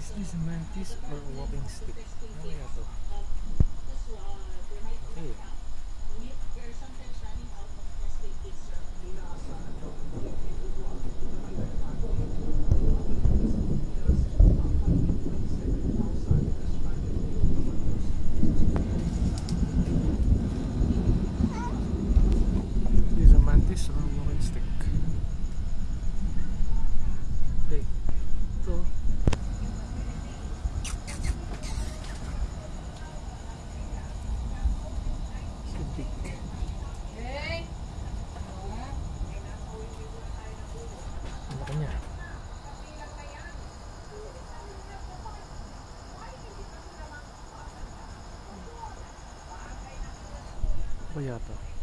Is this mantis or a walking stick? Sidik. Ano kanya? Ano kaya to?